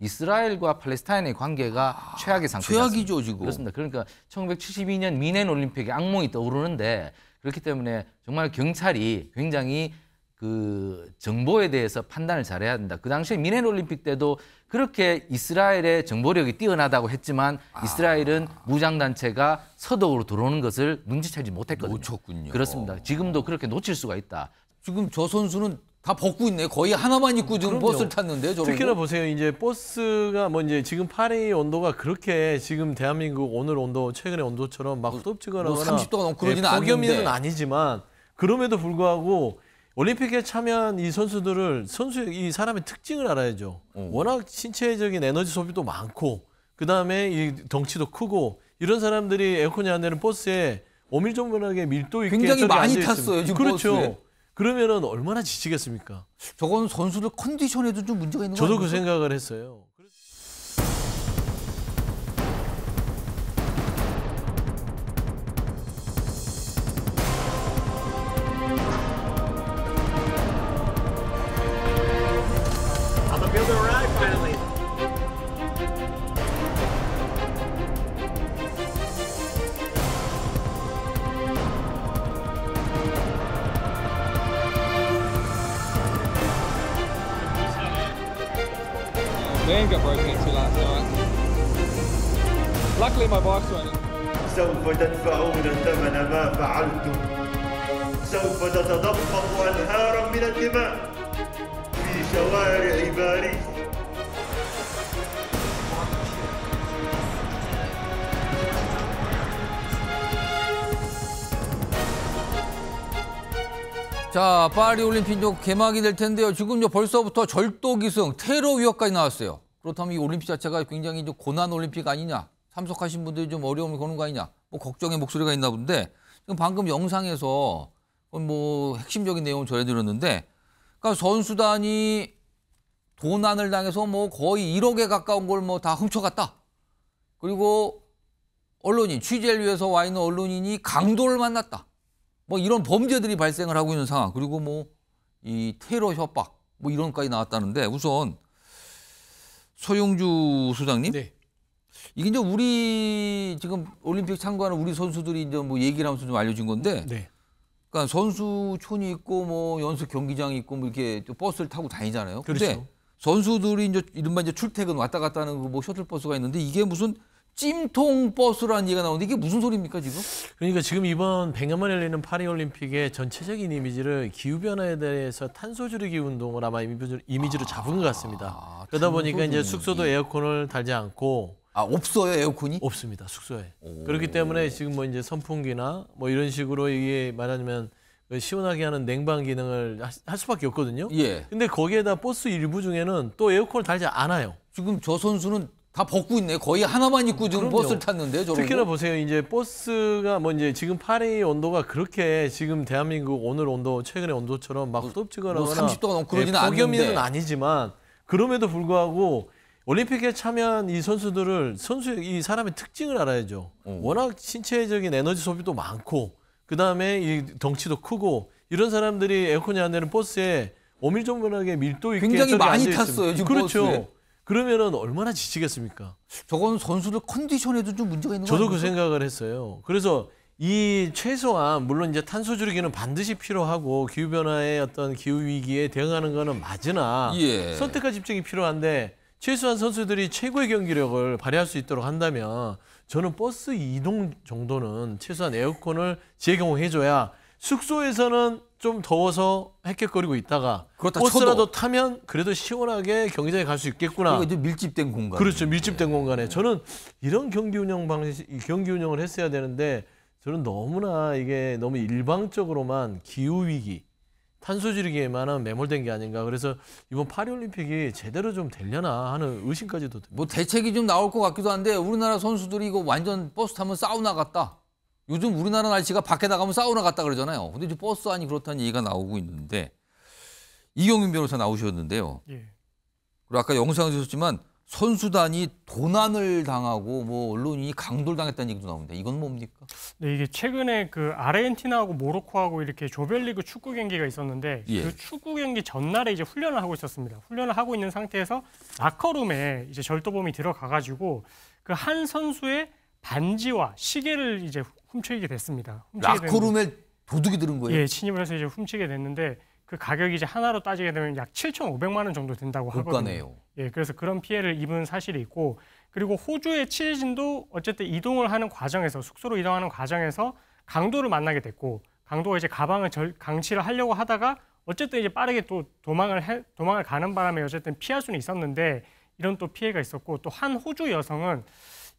이스라엘과 팔레스타인의 관계가 최악의 상태 최악이죠, 지금. 그렇습니다. 그러니까 1972년 미넨 올림픽의 악몽이 떠오르는데 그렇기 때문에 정말 경찰이 굉장히 그 정보에 대해서 판단을 잘해야 된다. 그 당시에 미넨 올림픽 때도 그렇게 이스라엘의 정보력이 뛰어나다고 했지만 이스라엘은 무장 단체가 서독으로 들어오는 것을 눈치채지 못했거든요. 놓쳤군요. 그렇습니다. 지금도 그렇게 놓칠 수가 있다. 지금 저 선수는 다 벗고 있네. 거의 하나만 입고 지금 그럼요. 버스를 탔는데 저러고. 특히나 보세요. 이제 버스가 뭐 이제 지금 파리 온도가 그렇게 지금 대한민국 오늘 온도 최근의 온도처럼 막 덥지거나 뭐 30도가 넘고 그러지는 폭염이는 않는데. 아니지만 그럼에도 불구하고 올림픽에 참여한 이 선수들을 선수 이 사람의 특징을 알아야죠. 어. 워낙 신체적인 에너지 소비도 많고 그 다음에 이 덩치도 크고 이런 사람들이 에어컨이 안 되는 버스에 오밀조밀하게 밀도 있게 굉장히 많이 탔어요. 지금 그렇죠. 버스에. 그러면은 얼마나 지치겠습니까? 저건 선수들 컨디션에도 좀 문제가 있는 거 저도 그? 생각을 했어요. Van got broken into last night. Luckily, my bike's running. سوف تدفعون ثمن ما فعلتم سوف تتدفق أنهارا 자, 파리 올림픽 이제 개막이 될 텐데요. 지금 벌써부터 절도 기승, 테러 위협까지 나왔어요. 그렇다면 이 올림픽 자체가 굉장히 좀 고난 올림픽 아니냐? 참석하신 분들이 좀 어려움을 거는 거 아니냐? 뭐 걱정의 목소리가 있나 본데 지금 방금 영상에서 뭐 핵심적인 내용을 전해드렸는데, 그러니까 선수단이 도난을 당해서 뭐 거의 1억에 가까운 걸 뭐 다 훔쳐갔다. 그리고 언론인 취재를 위해서 와 있는 언론인이 강도를 만났다. 뭐 이런 범죄들이 발생을 하고 있는 상황 그리고 뭐 이 테러 협박 뭐 이런까지 나왔다는데 우선 소용주 소장님 네. 이게 이제 우리 지금 올림픽 참가하는 우리 선수들이 이제 뭐 얘기를 하면서 좀 알려준 건데 네. 그러니까 선수촌이 있고 뭐 연습 경기장이 있고 뭐 이렇게 또 버스를 타고 다니잖아요. 근데 그렇죠. 선수들이 이제 이른바 이제 출퇴근 왔다 갔다 하는 그 뭐 셔틀 버스가 있는데 이게 무슨 찜통 버스라는 얘기가 나오는데 이게 무슨 소리입니까 지금? 그러니까 지금 이번 100년 만에 열리는 파리 올림픽의 전체적인 이미지를 기후 변화에 대해서 탄소 줄이기 운동을 아마 이미지로, 이미지로 잡은 것 같습니다. 아, 그러다 보니까 이제. 숙소도 에어컨을 달지 않고 아 없어요 에어컨이? 없습니다 숙소에. 그렇기 때문에 지금 뭐 이제 선풍기나 뭐 이런 식으로 이게 말하자면 그 시원하게 하는 냉방 기능을 하- 할 수밖에 없거든요. 예. 근데 거기에다 버스 일부 중에는 또 에어컨을 달지 않아요. 지금 저 선수는 다 벗고 있네. 거의 하나만 입고 지금 그럼요. 버스를 탔는데 저러고. 특히나 보세요. 이제 버스가 뭐 이제 지금 파리 온도가 그렇게 지금 대한민국 오늘 온도 최근의 온도처럼 막 덥지거나 뭐 30도가 넘고 그러지는 폭염이는 않는데. 아니지만 그럼에도 불구하고 올림픽에 참여한 이 선수들을 선수 이 사람의 특징을 알아야죠. 어. 워낙 신체적인 에너지 소비도 많고 그 다음에 이 덩치도 크고 이런 사람들이 에어컨이 안 되는 버스에 오밀조밀하게 밀도 있게 굉장히 많이 탔어요, 지금 그렇죠. 버스에. 그러면은 얼마나 지치겠습니까? 저건 선수들 컨디션에도 좀 문제가 있는 거 저도 그? 생각을 했어요. 그래서 이 최소한 물론 이제 탄소 줄이기는 반드시 필요하고 기후 변화의 어떤 기후 위기에 대응하는 거는 맞으나 예. 선택과 집중이 필요한데 최소한 선수들이 최고의 경기력을 발휘할 수 있도록 한다면 저는 버스 이동 정도는 최소한 에어컨을 제공해줘야 숙소에서는 좀 더워서 헥헥거리고 있다가 그렇다 버스라도 쳐도. 타면 그래도 시원하게 경기장에 갈 수 있겠구나. 이제 밀집된 공간. 그렇죠. 밀집된 공간에 저는 이런 경기 운영 방식, 이 경기 운영을 했어야 되는데 저는 너무나 이게 너무 일방적으로만 기후 위기, 탄소 줄이기에만 매몰된 게 아닌가. 그래서 이번 파리 올림픽이 제대로 좀 되려나 하는 의심까지도 듭니다. 뭐 대책이 좀 나올 것 같기도 한데 우리나라 선수들이 이거 완전 버스 타면 사우나 같다. 요즘 우리나라 날씨가 밖에 나가면 사우나 같다 그러잖아요. 근데 이제 버스 안이 그렇다는 얘기가 나오고 있는데 이경민 변호사 나오셨는데요. 예. 그리고 아까 영상에서 보셨지만 선수단이 도난을 당하고 뭐 언론인이 강도를 당했다는 얘기도 나옵니다. 이건 뭡니까? 네, 이게 최근에 그 아르헨티나하고 모로코하고 이렇게 조별리그 축구 경기가 있었는데 예. 그 축구 경기 전날에 이제 훈련을 하고 있었습니다. 훈련을 하고 있는 상태에서 라커룸에 이제 절도범이 들어가 가지고 그 한 선수의 반지와 시계를 이제 훔치게 됐습니다. 라커룸에 도둑이 들은 거예요. 예, 침입을 해서 이제 훔치게 됐는데 그 가격이 이제 하나로 따지게 되면 약 7,500만 원 정도 된다고 하거든요. 예, 그래서 그런 피해를 입은 사실이 있고 그리고 호주의 취재진도 어쨌든 이동을 하는 과정에서 숙소로 이동하는 과정에서 강도를 만나게 됐고 강도가 이제 가방을 절, 강취를 하려고 하다가 어쨌든 이제 빠르게 또 도망을 해, 도망을 가는 바람에 어쨌든 피할 수는 있었는데 이런 또 피해가 있었고 또 한 호주 여성은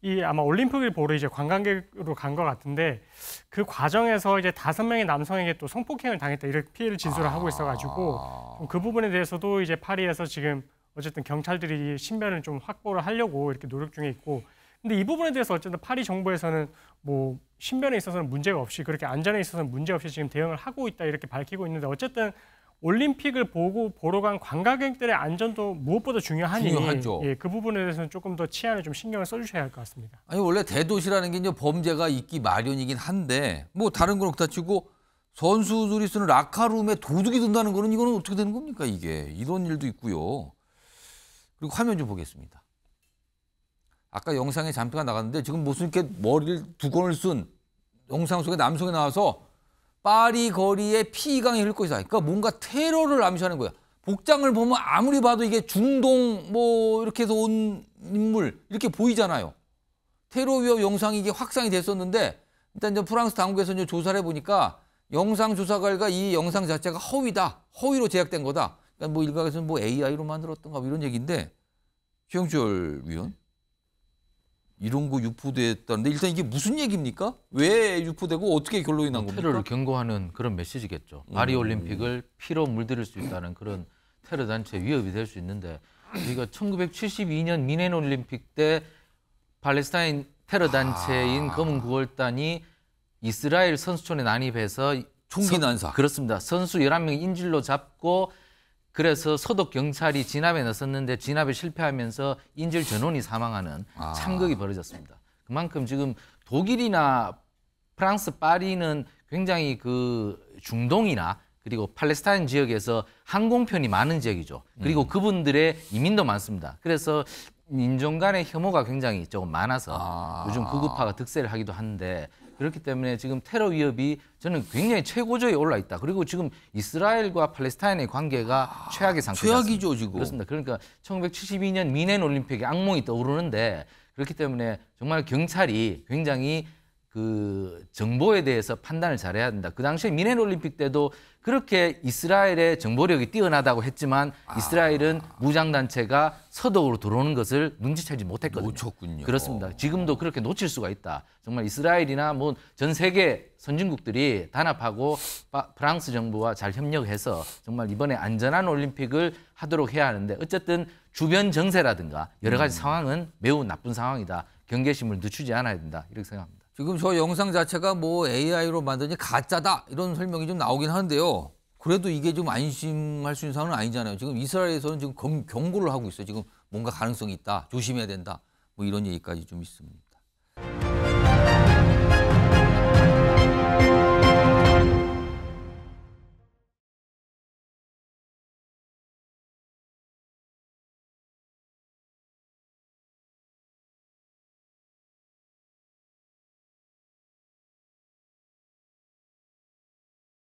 이 아마 올림픽을 보러 이제 관광객으로 간 것 같은데 그 과정에서 이제 다섯 명의 남성에게 또 성폭행을 당했다 이렇게 피해를 진술을 하고 있어가지고 아. 좀그 부분에 대해서도 이제 파리에서 지금 어쨌든 경찰들이 신변을 좀 확보를 하려고 이렇게 노력 중에 있고 근데 이 부분에 대해서 어쨌든 파리 정부에서는 뭐 신변에 있어서는 문제가 없이 그렇게 안전에 있어서는 문제 없이 지금 대응을 하고 있다 이렇게 밝히고 있는데 어쨌든 올림픽을 보고 보러 간 관광객들의 안전도 무엇보다 중요하니 중요하죠. 예, 그 부분에 대해서는 조금 더 치안에 좀 신경을 써주셔야 할 것 같습니다. 아니 원래 대도시라는 게 이제 범죄가 있기 마련이긴 한데 뭐 다른 건 그렇다 치고 선수들이 쓰는 라카룸에 도둑이 든다는 거는 이거는 어떻게 되는 겁니까 이게 이런 일도 있고요. 그리고 화면 좀 보겠습니다. 아까 영상에 잠깐 나갔는데 지금 무슨 이렇게 머리를 두 건을 쓴 영상 속에 남성이 나와서 파리 거리에 피강이 흘고 있어. 그러니까 뭔가 테러를 암시하는 거야. 복장을 보면 아무리 봐도 이게 중동 뭐 이렇게 해서 온 인물 이렇게 보이잖아요. 테러 위협 영상이 이게 확산이 됐었는데 일단 이제 프랑스 당국에서 이제 조사를 해보니까 영상 조사 결과 이 영상 자체가 허위다. 허위로 제작된 거다. 그러니까 뭐 일각에서는 뭐 AI로 만들었던가 뭐 이런 얘기인데 최영철 위원 이런 거 유포됐다는데 일단 이게 무슨 얘기입니까? 왜 유포되고 어떻게 결론이 난 겁니까? 테러를 경고하는 그런 메시지겠죠. 파리 올림픽을 피로 물들일 수 있다는 그런 테러 단체 위협이 될 수 있는데 우리가 1972년 미넨 올림픽 때 팔레스타인 테러 단체인 아. 검은 구월단이 이스라엘 선수촌에 난입해서 총기 선- 난사. 그렇습니다. 선수 11명 인질로 잡고 그래서 소독 경찰이 진압에 나섰는데 진압에 실패하면서 인질 전원이 사망하는 아. 참극이 벌어졌습니다. 그만큼 지금 독일이나 프랑스 파리는 굉장히 그 중동이나 그리고 팔레스타인 지역에서 항공편이 많은 지역이죠. 그리고 그분들의 이민도 많습니다. 그래서 민족 간의 혐오가 굉장히 조금 많아서 아. 요즘 구급화가 득세를 하기도 하는데 그렇기 때문에 지금 테러 위협이 저는 굉장히 최고조에 올라 있다. 그리고 지금 이스라엘과 팔레스타인의 관계가 최악의 상태. 최악이죠, 지금. 그렇습니다. 그러니까 1972년 미넨 올림픽의 악몽이 떠오르는데 그렇기 때문에 정말 경찰이 굉장히 그 정보에 대해서 판단을 잘해야 된다. 그 당시에 미넨 올림픽 때도 그렇게 이스라엘의 정보력이 뛰어나다고 했지만 이스라엘은 무장 단체가 서독으로 들어오는 것을 눈치채지 못했거든요. 놓쳤군요. 그렇습니다. 지금도 그렇게 놓칠 수가 있다. 정말 이스라엘이나 뭐 전 세계 선진국들이 단합하고 파- 프랑스 정부와 잘 협력해서 정말 이번에 안전한 올림픽을 하도록 해야 하는데 어쨌든 주변 정세라든가 여러 가지 상황은 매우 나쁜 상황이다. 경계심을 늦추지 않아야 된다. 이렇게 생각합니다. 지금 저 영상 자체가 뭐 AI로 만든지 가짜다 이런 설명이 좀 나오긴 하는데요. 그래도 이게 좀 안심할 수 있는 상황은 아니잖아요. 지금 이스라엘에서는 지금 검- 경고를 하고 있어요. 지금 뭔가 가능성이 있다. 조심해야 된다. 뭐 이런 얘기까지 좀 있습니다.